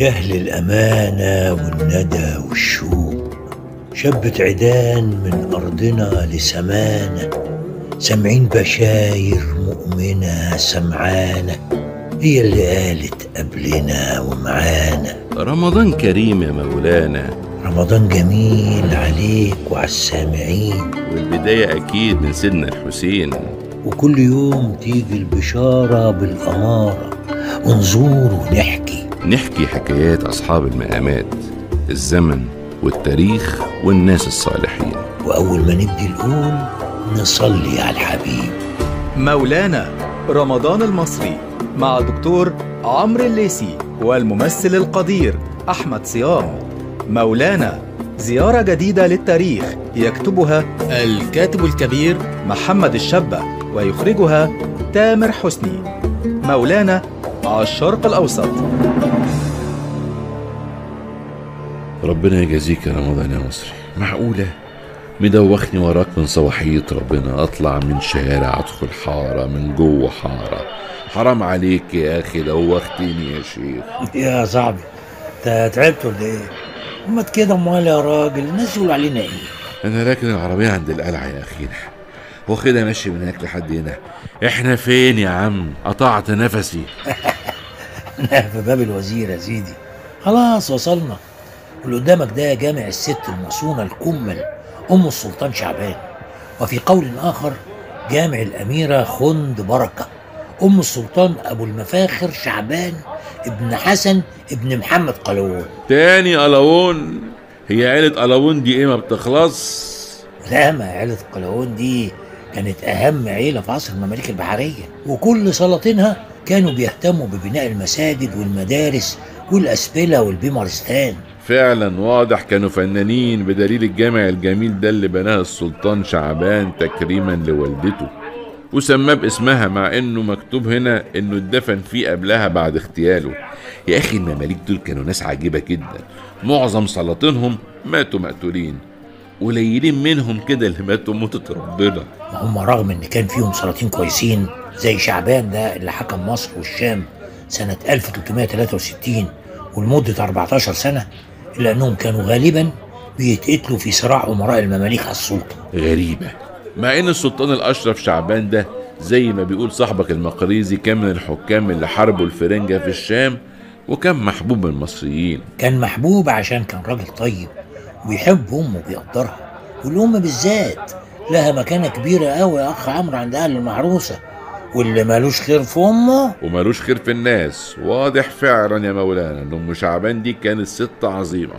أهل الأمانة والندى والشوق. شبت عيدان من أرضنا لسمانة سامعين بشاير مؤمنة سمعانة هي اللي قالت قبلنا ومعانا. رمضان كريم يا مولانا. رمضان جميل عليك وعلى السامعين. والبداية أكيد من سيدنا الحسين. وكل يوم تيجي البشارة بالأمارة ونزور ونحكي نحكي حكايات أصحاب المقامات الزمن والتاريخ والناس الصالحين. وأول ما نبدي القول نصلي على الحبيب. مولانا رمضان المصري مع دكتور عمرو الليسي والممثل القدير أحمد صيام. مولانا زيارة جديدة للتاريخ يكتبها الكاتب الكبير محمد الشابة ويخرجها تامر حسني. مولانا على الشرق الأوسط. ربنا يجازيك يا رمضان يا مصري. معقولة؟ مدوخني وراك من صباحية ربنا. أطلع من شارع أدخل حارة من جوه حارة. حرام عليك يا أخي دوختني يا شيخ. يا صاحبي أنت تعبت ولا إيه؟ ما كده أمال يا راجل الناس يقولوا علينا إيه؟ أنا راكن العربية عند القلعة يا أخينا واخدها ماشي من هناك لحد هنا. إحنا فين يا عم؟ قطعت نفسي. أنا في باب الوزير يا سيدي. خلاص وصلنا. واللي قدامك ده جامع الست المصونة الكمل أم السلطان شعبان. وفي قول آخر جامع الأميرة خند بركة. أم السلطان أبو المفاخر شعبان ابن حسن ابن محمد قلاوون تاني قلاوون هي عيلة قلاوون دي إيه ما بتخلص؟ لا ما عيلة قلاوون دي كانت أهم عيلة في عصر المماليك البحرية. وكل سلاطينها كانوا بيهتموا ببناء المساجد والمدارس والأسبلة والبيمارستان. فعلا واضح كانوا فنانين بدليل الجامع الجميل ده اللي بناه السلطان شعبان تكريما لوالدته. وسماه باسمها مع إنه مكتوب هنا إنه اتدفن فيه قبلها بعد اغتياله. يا أخي المماليك دول كانوا ناس عجيبة جدا. معظم سلاطينهم ماتوا مقتولين. قليلين منهم كده اللي ماتوا موتة ربنا. هم رغم إن كان فيهم سلاطين كويسين زي شعبان ده اللي حكم مصر والشام سنة 1363 ولمدة 14 سنة إلا أنهم كانوا غالبا بيتقتلوا في صراع أمراء المماليك على السلطة. غريبة. مع إن السلطان الأشرف شعبان ده زي ما بيقول صاحبك المقريزي كان من الحكام اللي حاربوا الفرنجة في الشام وكان محبوب من المصريين. كان محبوب عشان كان راجل طيب وبيحب أمه وبيقدرها والأم بالذات لها مكانة كبيرة قوي يا أخ عمرو عند أهل المحروسة واللي مالوش خير في أمه؟ ومالوش خير في الناس. واضح فعلا يا مولانا إن أم شعبان دي كانت ست عظيمة.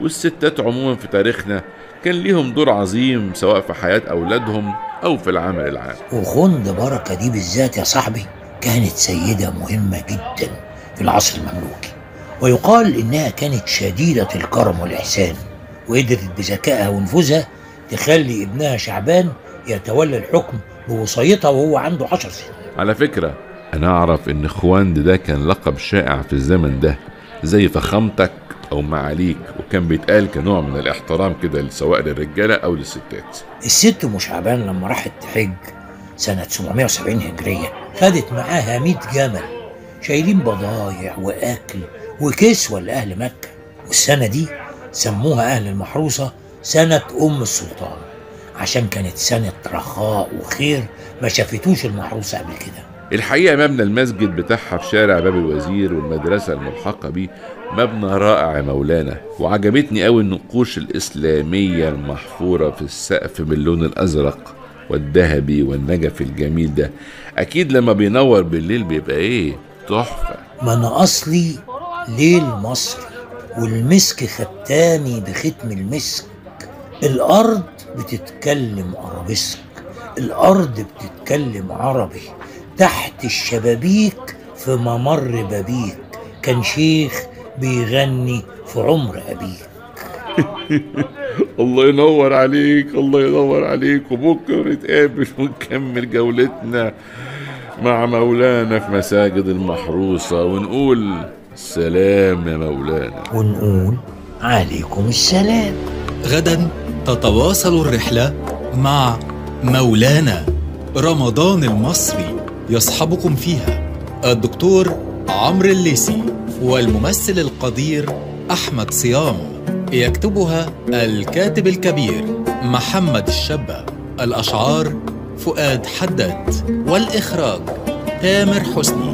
والستات عموما في تاريخنا كان ليهم دور عظيم سواء في حياة أولادهم أو في العمل العام. وخند بركة دي بالذات يا صاحبي كانت سيدة مهمة جدا في العصر المملوكي. ويقال إنها كانت شديدة الكرم والإحسان وقدرت بذكائها ونفوذها تخلي ابنها شعبان يتولى الحكم بوصيتها وهو عنده عشر سنين. على فكرة أنا أعرف إن خواند ده كان لقب شائع في الزمن ده زي فخامتك أو معاليك وكان بيتقال كنوع من الاحترام كده سواء للرجالة أو للستات. الست أم شعبان لما راحت تحج سنة 770 هجرية خدت معاها 100 جمل شايلين بضايع وأكل وكسوة لأهل مكة والسنة دي سموها أهل المحروسة سنة أم السلطان. عشان كانت سنة رخاء وخير ما شافتوش المحروسة قبل كده. الحقيقة مبنى المسجد بتاعها في شارع باب الوزير والمدرسة الملحقة بيه مبنى رائع يا مولانا وعجبتني قوي النقوش الإسلامية المحفورة في السقف باللون الأزرق والذهبي والنجف الجميل ده. أكيد لما بينور بالليل بيبقى إيه؟ تحفة. ما أنا أصلي ليل مصري والمسك ختامي بختم المسك. الأرض بتتكلم أرابيسك الأرض بتتكلم عربي. تحت الشبابيك في ممر بابيك. كان شيخ بيغني في عمر أبيك. الله ينور عليك الله ينور عليك. وبكرة نتقابل ونكمل جولتنا مع مولانا في مساجد المحروسة. ونقول سلام يا مولانا. ونقول عليكم السلام. غدا. تتواصل الرحلة مع مولانا رمضان المصري يصحبكم فيها الدكتور عمرو الليسي والممثل القدير أحمد صيام. يكتبها الكاتب الكبير محمد الشبة الأشعار فؤاد حداد. والإخراج تامر حسني.